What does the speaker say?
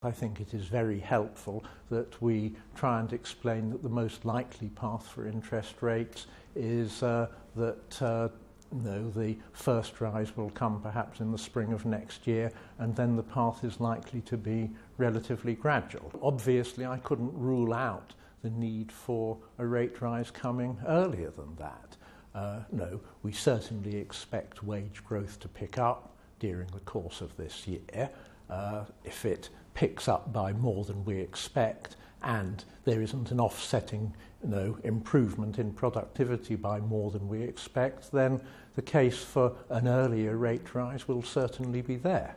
I think it is very helpful that we try and explain that the most likely path for interest rates is uh, that uh, you know, the first rise will come perhaps in the spring of next year, and then the path is likely to be relatively gradual. Obviously, I couldn't rule out the need for a rate rise coming earlier than that. Uh, no, we certainly expect wage growth to pick up during the course of this year. uh, if it picks up by more than we expect and there isn't an offsetting you know, improvement in productivity by more than we expect, then the case for an earlier rate rise will certainly be there.